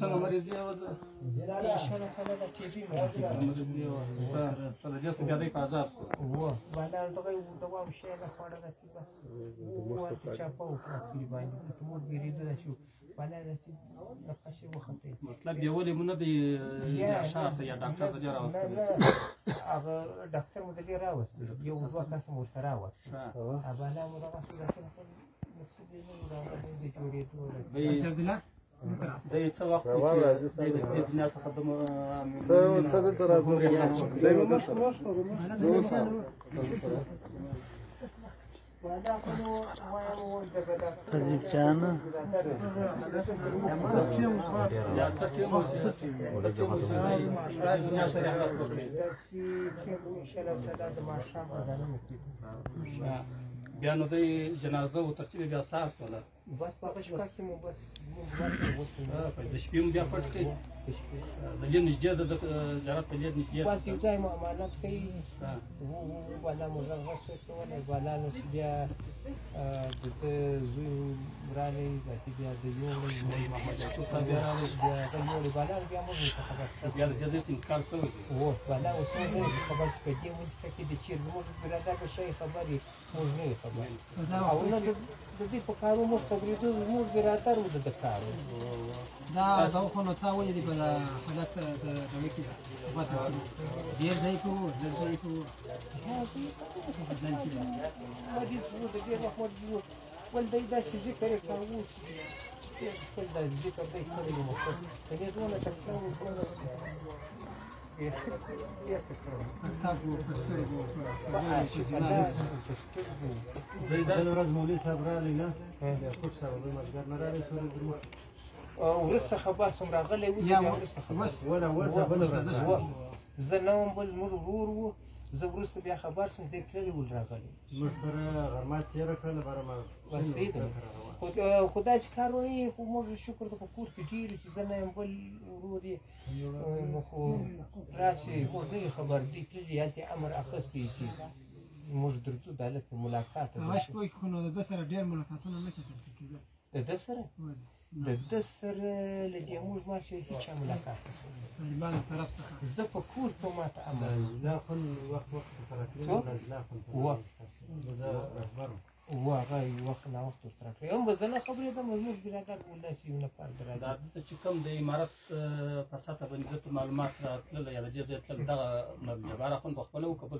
څنګه مریضي او د مریضي او سره د جسم بیا دی په عذاب وو باندې ته یو دوا مشه نه خوړه ده چې وو ته چا په خپل باندې ته مور ګری ده چې باندې د چې د خشه وخته مطلب یو ولې مونږ دی شاخ یا ډاکټر ته راوستل هغه ډاکټر مو ته راوستل یو دوه کس مو سره راوستل هغه باندې مو راوستل چې نه جوړېدو د یو څه وخت د دنیا څخه د ته دلته راځه دی مو مخ تجيب جانا بیا نو د جنازه او ترتیب بیا سار سره بس پاکه شپه کې مو بس د شپې مو بیا پټ کړئ د لید نږدې د زیارت په لید نږدې بس یو ځای مو امانت کوي بالا مو غږ وسوسولی بالا نو چې بیا د ده زوی راغی بلکې بیا د یوړی محمد یعقوب صاحب بیا راغی بیا هغه یوړی بالا بیا موږ ورته خبر شو بیا د دې ځای انتقال شوی هو بالا اوس موږ نه خبر چې په دې ملک کې د چیر زموږ برادر به شی خبرې موږ نه یو خبر او نه د دې په کارو موږ خبرېدو زموږ د راتګ د ده کارو دا زه خو نو تا ولې دې په حالت کوي کې بس ډېر ځای کو ډېر ځای کو ما دې زموږ د دې وخت ول دی دا چې ذکر یې کاوه خپل دا ذکر دی خپل یې مخکې کنه دونه تکرار وکړه ورځ مولوي صاحب راغلی نه کوټ صاحب لوی مازګر نه راغلی سورې درمخ وروسته خبر څومره راغلی و وروسته خبر ولا وزه بل زه نه وم بل زموږ ورور و زه وروسته بیا خبر شوم چې کړي ول راغلی موږ سره غرمه تیر کړل برمه خو دا چې کار وایي خو موږ شکر ته په کور کې ډیر چې زه نه یم بل ورور یې نو خو راشي خو دې خبر دې کړي یا چې امر اخستی چې موږ درته د ملاقات مش پوي خو نو د سره ډیر ملاقاتونه نه کېدل د ده سره د ده سره له دې موږ ما چې هیچا ملاقات زه په کور په ما ته امر و هغه یو وخت نا وخت سره کړی هم به زه نه خبرېدم زموږ برادر ملا شي یو نفر برادر دا دلته چې کوم د عمارت فساده باندې معلومات راتلل یا د دې ځای تلل دغه جبار اخوند په خپله وکړل